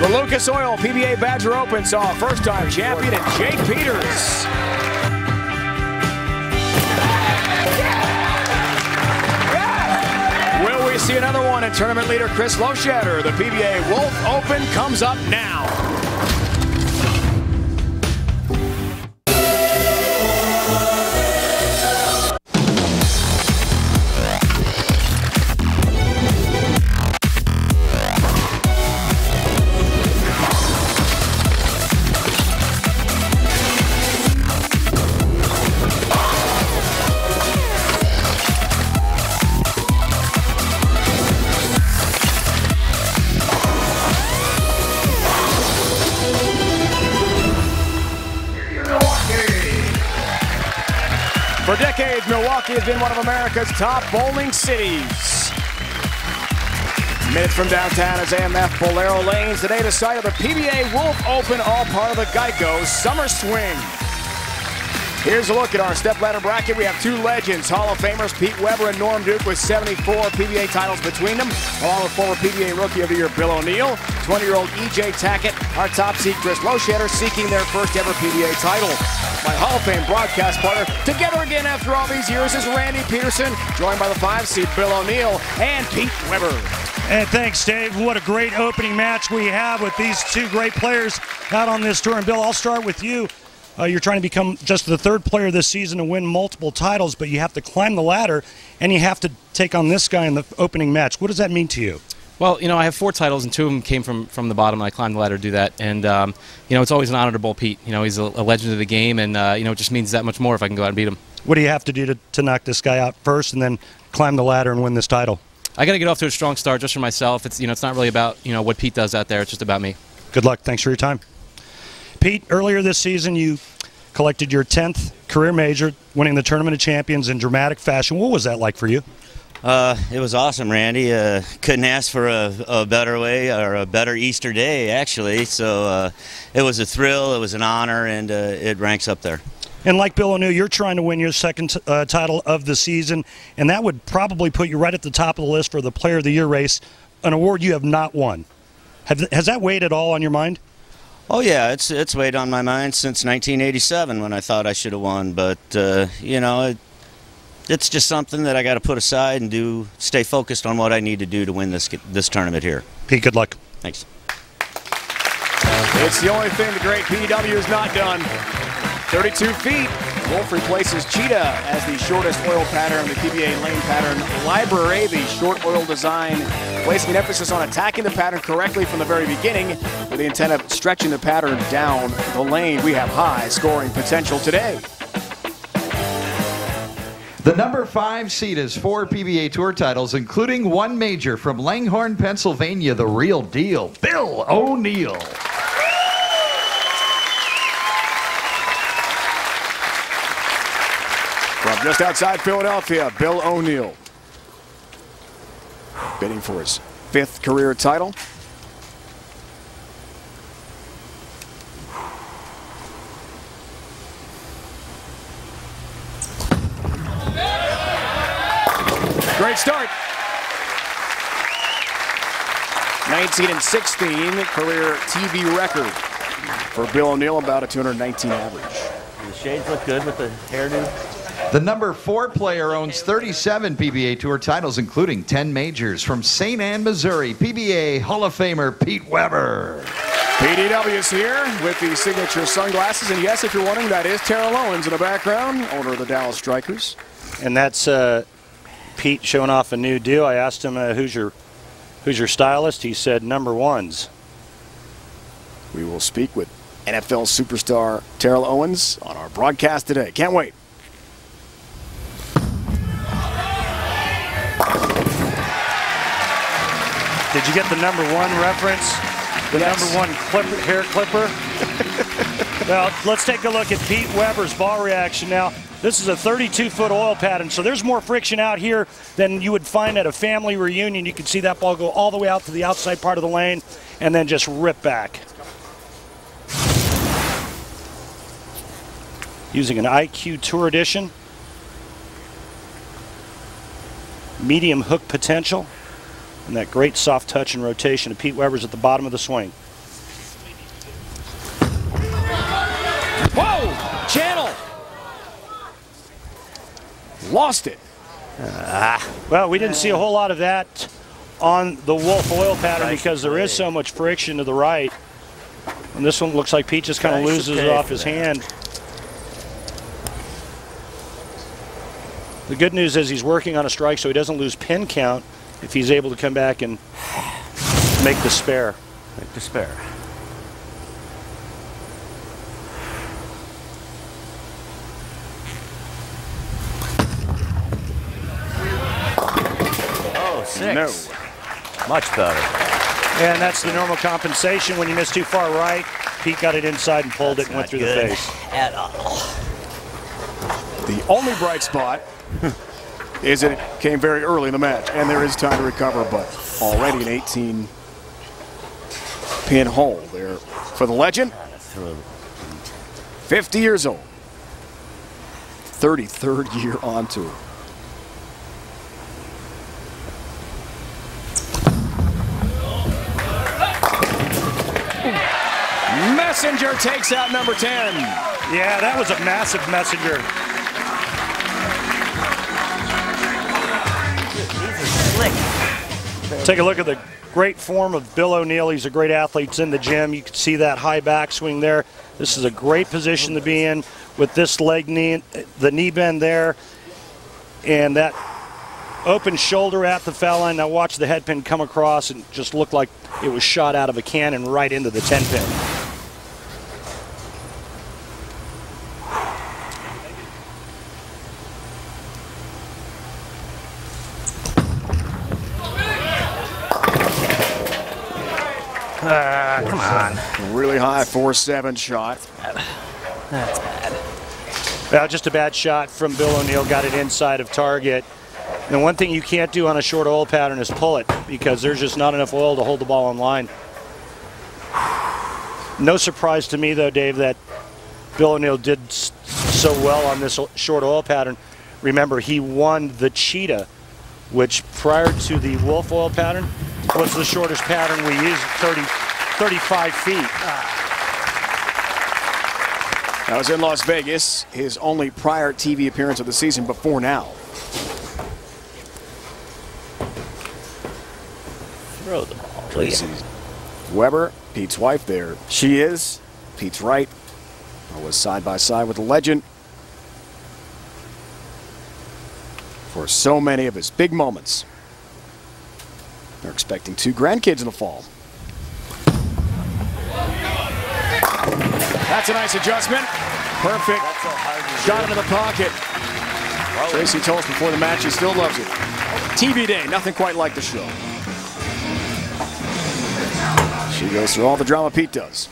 The Lucas Oil PBA Badger Open saw first-time champion and Jake Peters. Will we see another one and tournament leader Chris Loschetter? The PBA Wolf Open comes up now. Milwaukee has been one of America's top bowling cities. Minutes from downtown is AMF Bolero Lanes. Today, the site of the PBA Wolf Open, all part of the Geico Summer Swing. Here's a look at our stepladder bracket. We have two legends, Hall of Famers Pete Weber and Norm Duke with 74 PBA titles between them, along with former PBA Rookie of the Year Bill O'Neill, 20-year-old EJ Tackett, our top seed Chris Loschetter seeking their first ever PBA title. My Hall of Fame broadcast partner, together again after all these years, is Randy Pedersen, joined by the five seed Bill O'Neill and Pete Weber. And thanks, Dave. What a great opening match we have with these two great players out on this tour. And Bill, I'll start with you. Uh, you're trying to become just the third player this season to win multiple titles, but you have to climb the ladder and you have to take on this guy in the opening match. What does that mean to you? Well, you know, I have four titles, and two of them came from, from the bottom. And I climbed the ladder to do that, and um, you know, it's always an honor to bowl Pete. You know, he's a, a legend of the game, and uh, you know, it just means that much more if I can go out and beat him. What do you have to do to, to knock this guy out first, and then climb the ladder and win this title? I got to get off to a strong start just for myself. It's you know, it's not really about you know what Pete does out there. It's just about me. Good luck. Thanks for your time, Pete. Earlier this season, you collected your 10th career major, winning the Tournament of Champions in dramatic fashion. What was that like for you? Uh, it was awesome, Randy. Uh, couldn't ask for a, a, better way or a better Easter day, actually. So uh, it was a thrill, it was an honor, and uh, it ranks up there. And like Bill O'Neill, you're trying to win your second uh, title of the season, and that would probably put you right at the top of the list for the Player of the Year race, an award you have not won. Have, has that weighed at all on your mind? Oh yeah, it's it's weighed on my mind since 1987 when I thought I should have won, but uh, you know. It, it's just something that I got to put aside and do. Stay focused on what I need to do to win this this tournament here. Pete, good luck. Thanks. It's the only thing the great PW has not done. 32 feet. Wolf replaces Cheetah as the shortest oil pattern, the PBA lane pattern library, the short oil design, placing an emphasis on attacking the pattern correctly from the very beginning with the intent of stretching the pattern down the lane. We have high scoring potential today. The number five seed is four PBA Tour titles, including one major from Langhorne, Pennsylvania, the real deal, Bill O'Neill. From just outside Philadelphia, Bill O'Neill. Bidding for his fifth career title. Start. 19 and 16 career TV record for Bill O'Neill, about a 219 average. The shades look good with the hairdo. The number four player owns 37 PBA Tour titles, including 10 majors. From St. Ann, Missouri, PBA Hall of Famer Pete Weber. PDW is here with the signature sunglasses. And yes, if you're wondering, that is Terrell Owens in the background, owner of the Dallas Strikers. And that's uh, Pete showing off a new deal. I asked him, uh, who's your who's your stylist? He said, number ones. We will speak with NFL superstar Terrell Owens on our broadcast today. Can't wait. Did you get the number one reference? The Yes. number one clipper, hair clipper? well, let's take a look at Pete Weber's ball reaction now. This is a 32-foot oil pattern, so there's more friction out here than you would find at a family reunion. You can see that ball go all the way out to the outside part of the lane and then just rip back. Using an IQ Tour Edition. Medium hook potential. And that great soft touch and rotation of Pete Weber's at the bottom of the swing. Lost it. Well, we didn't see a whole lot of that on the Wolf oil pattern because there is so much friction to the right. And this one looks like Pete just kind of Nice loses it off his that. hand. The good news is he's working on a strike so he doesn't lose pin count if he's able to come back and make the spare. Make the Oh, six. No. Much better. And that's the normal compensation. When you miss too far right, Pete got it inside and pulled it and went through good the face. At all. The only bright spot is that it came very early in the match, and there is time to recover, but already an 18 pin hole there for the legend. Through 50 years old. 33rd year on tour. Messenger takes out number 10. Yeah, that was a massive messenger. Take a look at the great form of Bill O'Neill. He's a great athlete. He's in the gym. You can see that high backswing there. This is a great position to be in with this leg knee, the knee bend there, and that open shoulder at the foul line. Now watch the head pin come across and just look like it was shot out of a cannon right into the 10 pin. Ah, come on. Really high 4-7 shot. That's bad. Well, just a bad shot from Bill O'Neill. Got it inside of target. And one thing you can't do on a short oil pattern is pull it because there's just not enough oil to hold the ball on line. No surprise to me, though, Dave, that Bill O'Neill did so well on this short oil pattern. Remember, he won the Cheetah, which prior to the Wolf oil pattern was the shortest pattern we used, 30, 35 feet. That was in Las Vegas, his only prior TV appearance of the season before now. Throw the ball. Tracy Weber, Pete's wife there. She is. Pete's right. I was side by side with the legend for so many of his big moments. They're expecting two grandkids in the fall. That's a nice adjustment. Perfect. Shot into the pocket. Tracy told us before the match he still loves it. TV day, nothing quite like the show. She goes through all the drama Pete does.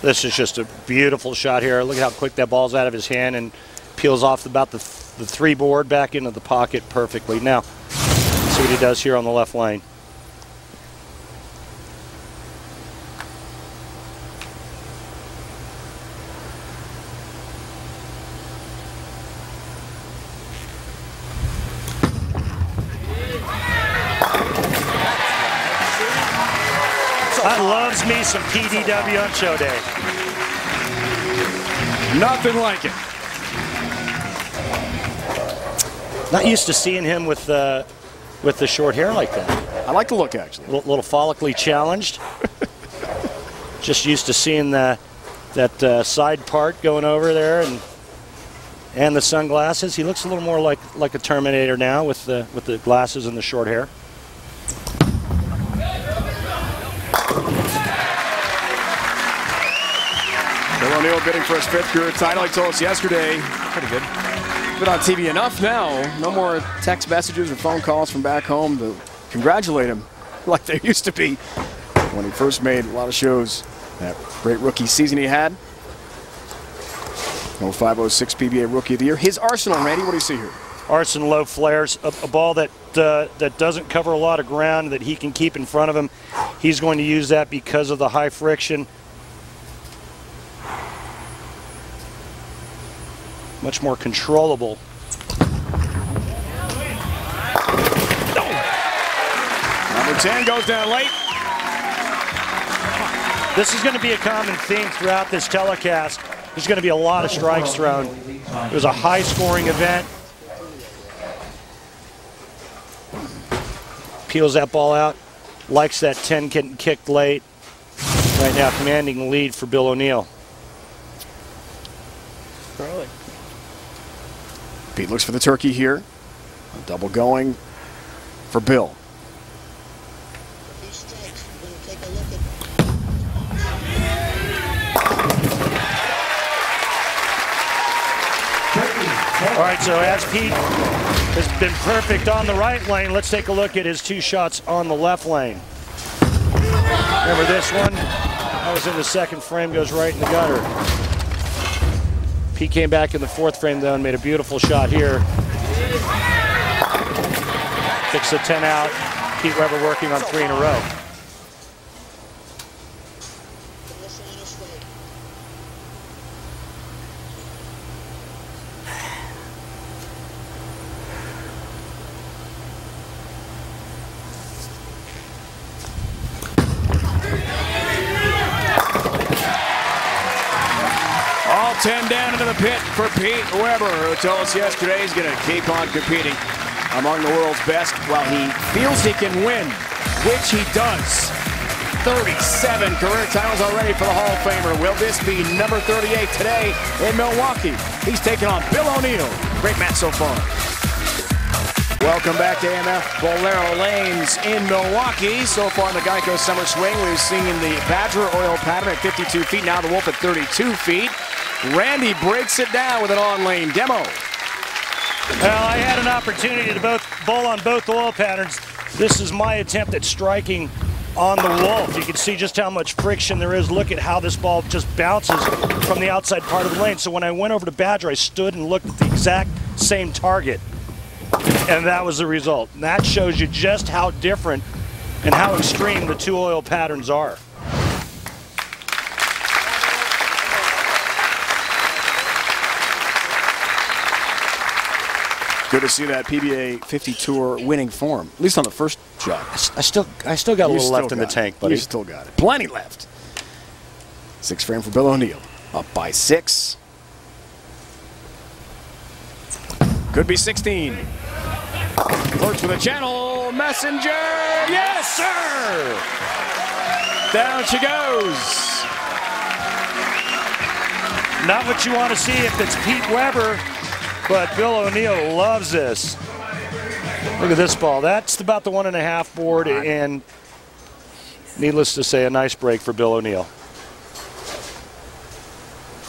This is just a beautiful shot here. Look at how quick that ball's out of his hand and peels off about the, the three board back into the pocket perfectly. Now, see what he does here on the left lane. I loves me some PDW on show day. Nothing like it. Not used to seeing him with uh, with the short hair like that. I like the look actually. A little, little follically challenged. Just used to seeing the that uh, side part going over there and and the sunglasses. He looks a little more like like a Terminator now with the with the glasses and the short hair. Bidding for his fifth career title. He told us yesterday. Pretty good. Been on TV enough now. No more text messages or phone calls from back home to congratulate him like there used to be when he first made a lot of shows. That great rookie season he had. 0506 PBA Rookie of the Year. His arsenal, Randy. What do you see here? Arson low flares, a, a ball that uh, that doesn't cover a lot of ground that he can keep in front of him. He's going to use that because of the high friction. Much more controllable. Number 10 goes down late. This is going to be a common theme throughout this telecast. There's going to be a lot of strikes thrown. It was a high-scoring event. Peels that ball out. Likes that 10 getting kicked late. Right now, commanding the lead for Bill O'Neill. Pete looks for the turkey here. A double going for Bill. All right, so as Pete has been perfect on the right lane, let's take a look at his two shots on the left lane. Remember this one? That was in the second frame, goes right in the gutter. Pete came back in the fourth frame, though, and made a beautiful shot here. Kicks the 10 out. Pete Weber working on three in a row. All 10 down into the pit for Pete Weber, who told us yesterday he's going to keep on competing among the world's best while he feels he can win, which he does. 37 career titles already for the Hall of Famer. Will this be number 38 today in Milwaukee? He's taking on Bill O'Neill. Great match so far. Welcome back to AMF Bolero Lanes in Milwaukee. So far in the Geico Summer Swing, we've seen the Badger oil pattern at 52 feet, now the Wolf at 32 feet. Randy breaks it down with an on-lane demo. Well, I had an opportunity to both bowl on both oil patterns. This is my attempt at striking on the Wolf. You can see just how much friction there is. Look at how this ball just bounces from the outside part of the lane. So when I went over to Badger, I stood and looked at the exact same target. And that was the result. And that shows you just how different and how extreme the two oil patterns are. Good to see that PBA 50 Tour winning form, at least on the first shot. I still, I still got a You little left in the it. tank, buddy. You still got it. Plenty left. Six frame for Bill O'Neill. Up by six. Could be 16. Flirts with a channel. Messenger. Yes, sir. Down she goes. Not what you want to see if it's Pete Weber, but Bill O'Neill loves this. Look at this ball. That's about the one and a half board, and needless to say, a nice break for Bill O'Neill.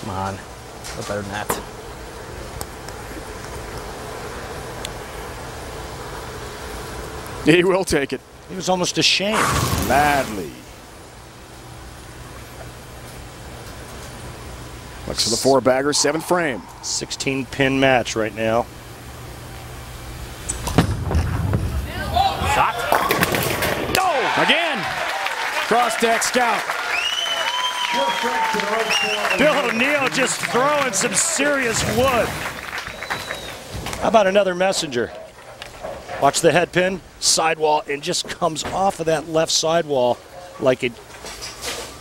Come on. No better than that. He will take it. He was almost ashamed. Madly. Looks for the four bagger, seventh frame. 16 pin match right now. Shot. No! Again! Cross deck scout. Bill O'Neill just throwing some serious wood. How about another messenger? Watch the head pin, sidewall, and just comes off of that left sidewall like it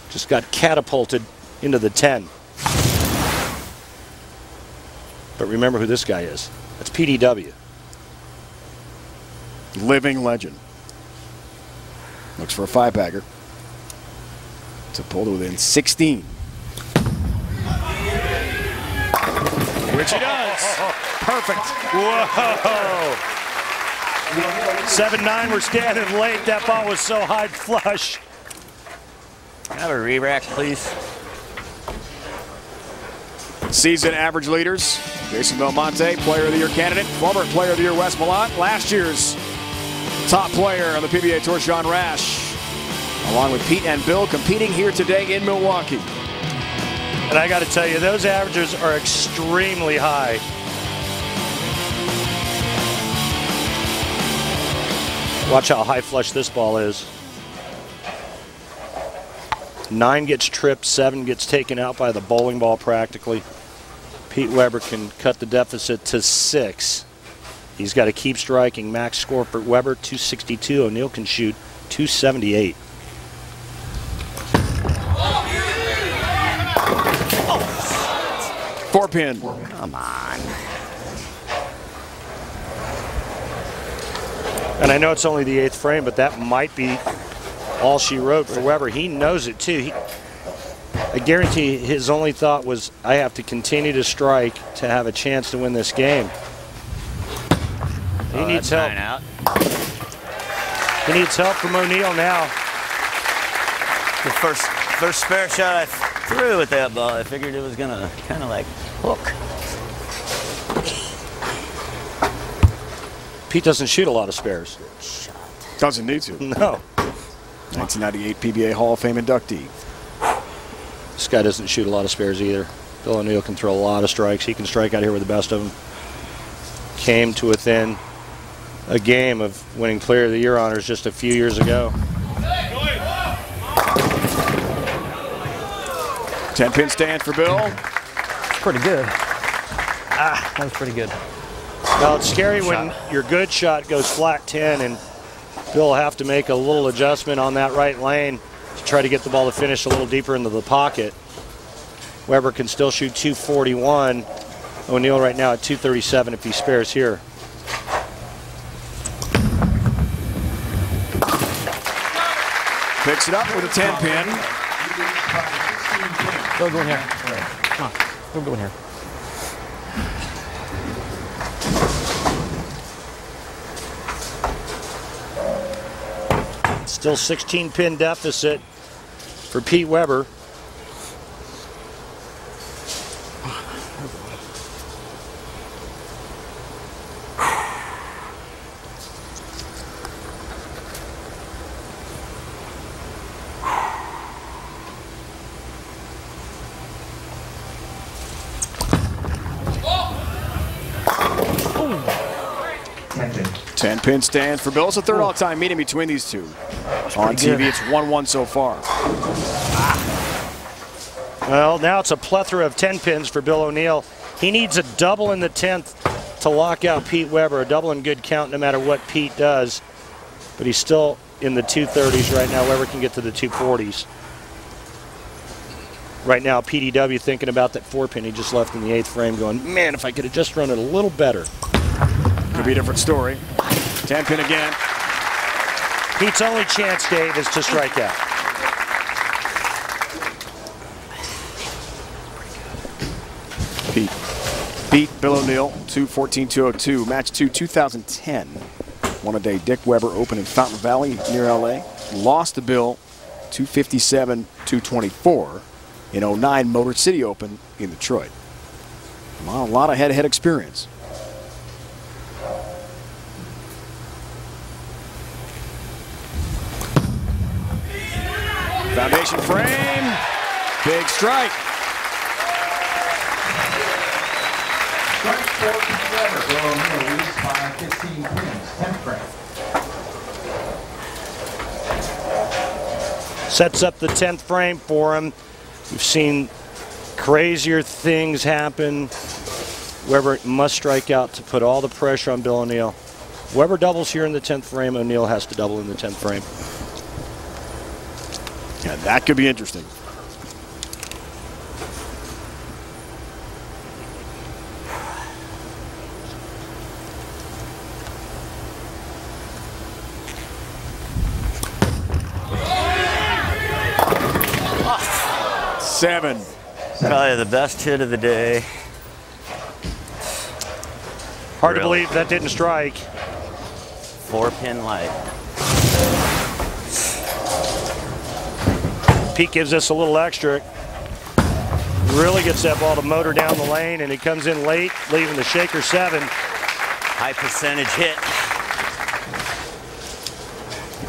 just got catapulted into the 10. But remember who this guy is. That's PDW. Living legend. Looks for a five bagger. To pull to within 16. Which he does. Perfect. Whoa! 7-9, we're standing late. That ball was so high flush. Have a re-rack, please. Season average leaders. Jason Belmonte, Player of the Year candidate. Former Player of the Year, Wes Malott. Last year's top player on the PBA Tour, Sean Rash. Along with Pete and Bill competing here today in Milwaukee. And I got to tell you, those averages are extremely high. Watch how high flush this ball is. Nine gets tripped, seven gets taken out by the bowling ball practically. Pete Weber can cut the deficit to six. He's got to keep striking. Max Scorpert Weber, 262. O'Neill can shoot 278. Four pin. Come on. And I know it's only the eighth frame, but that might be all she wrote for Weber. He knows it too. He, I guarantee his only thought was, I have to continue to strike to have a chance to win this game. He Oh, needs help. out. He needs help from O'Neill now. The first first spare shot I threw at that ball, I figured it was gonna kind of like hook. Pete doesn't shoot a lot of spares. Doesn't need to. No. 1998 PBA Hall of Fame inductee. This guy doesn't shoot a lot of spares either. Bill O'Neill can throw a lot of strikes. He can strike out here with the best of them. Came to within a game of winning Player of the Year honors just a few years ago. 10 pin stand for Bill. Pretty good. Ah, that was pretty good. Now it's scary when your good shot goes flat 10 and Bill will have to make a little adjustment on that right lane to try to get the ball to finish a little deeper into the pocket. Weber can still shoot 241. O'Neill right now at 237 if he spares here. Picks it up with a 10 pin. Go go in here. Come on. Go go in here. Still 16 pin deficit for Pete Weber. 10 pin stand for Bill. It's the third all time meeting between these two. On pretty good. TV, it's 1 1 so far. Well, now it's a plethora of 10 pins for Bill O'Neill. He needs a double in the 10th to lock out Pete Weber, a double and good count no matter what Pete does. But he's still in the 230s right now. Weber can get to the 240s. Right now, PDW thinking about that four pin he just left in the eighth frame, going, man, if I could have just run it a little better. Could be a different story. 10 pin again. Pete's only chance, Dave, is to strike out. Pete beat Bill O'Neill 214 202. Match 2 2010. One a day Dick Weber Open in Fountain Valley near LA. Lost to Bill 257 224 in 09 Motor City Open in Detroit. A lot, a lot of head to head experience. Foundation frame. Big strike. Strike four to Weber. Bill by 15 pins. 10th frame. sets up the 10th frame for him. We've seen crazier things happen. Weber must strike out to put all the pressure on Bill O'Neill. Weber doubles here in the 10th frame. O'Neill has to double in the 10th frame. Yeah, that could be interesting. Seven. Probably the best hit of the day. Hard to believe that didn't strike. Four pin light. Pete gives us a little extra. Really gets that ball to motor down the lane, and he comes in late, leaving the shaker seven. High percentage hit.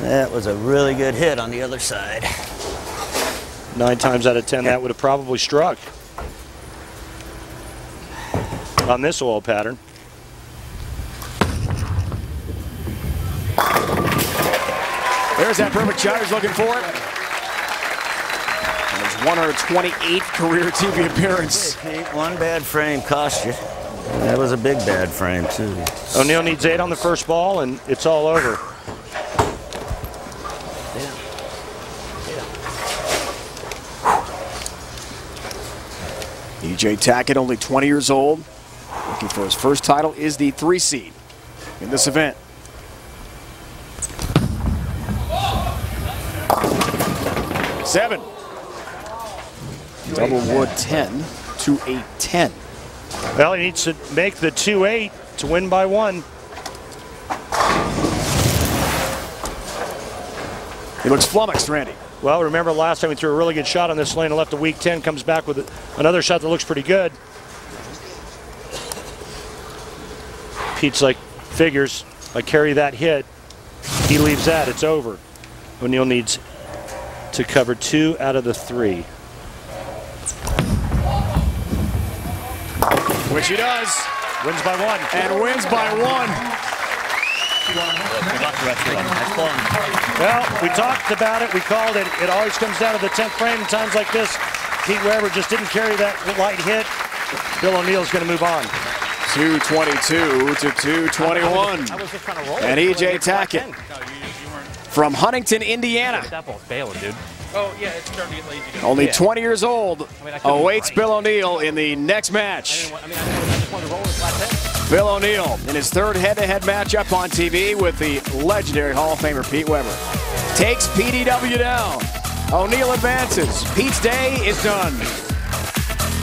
That was a really good hit on the other side. Nine times out of ten, that would have probably struck on this oil pattern. There's that perfect shot he's looking for. And his 128th career TV appearance. One bad frame cost you. That was a big bad frame too. O'Neill needs eight on the first ball, and it's all over. EJ Tackett, only 20 years old, looking for his first title, is the three seed in this event. Seven. Double wood 10 to a 10. Well, he needs to make the 2-8 to win by one. He looks flummoxed, Randy. Well, remember last time he threw a really good shot on this lane and left a weak 10, comes back with another shot that looks pretty good. Pete's like, figures, I carry that hit. He leaves that, it's over. O'Neill needs to cover two out of the three. Which he does. Wins by one. And wins by one. Well, we talked about it. We called it. It always comes down to the 10th frame. In times like this, Pete Weber just didn't carry that light hit. Bill O'Neill's going to move on. 222 to 221. And EJ Tackett from Huntington, Indiana. That ball's bailing, dude. Oh, yeah, it's starting to get lazy. Only Yeah. 20 years old mean, I couldn't- awaits Bill O'Neill in the next match. I mean, I just wanted to roll with flat head. Bill O'Neill in his third head-to-head matchup on TV with the legendary Hall of Famer Pete Weber. Takes PDW down. O'Neill advances. Pete's day is done.